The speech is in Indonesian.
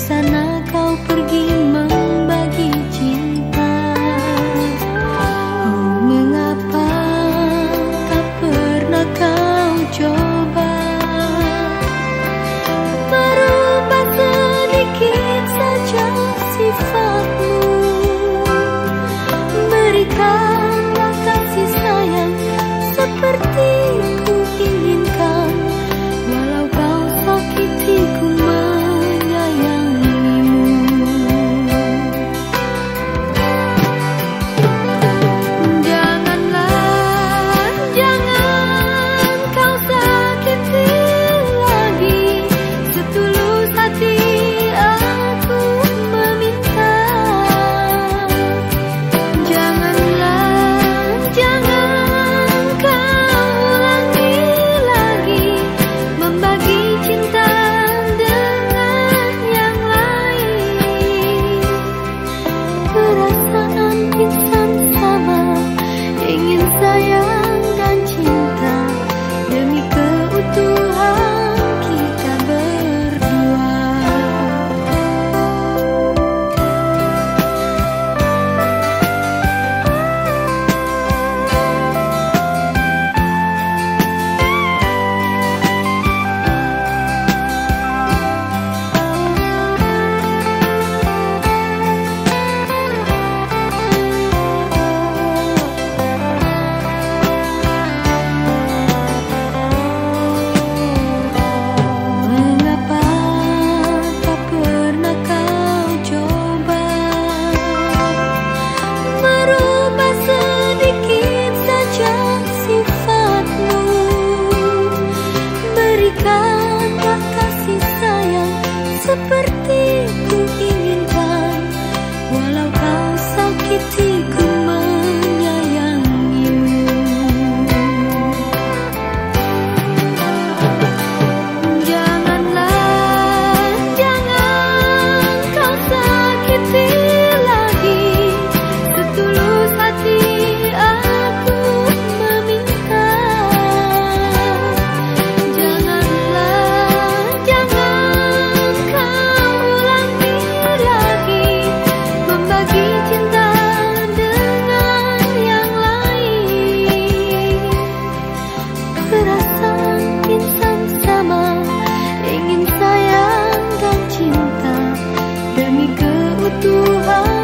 sana kau pergi membagi cinta. Oh mengapa tak pernah kau coba? Berubah sedikit saja sifatmu. Berikan demi keutuhan.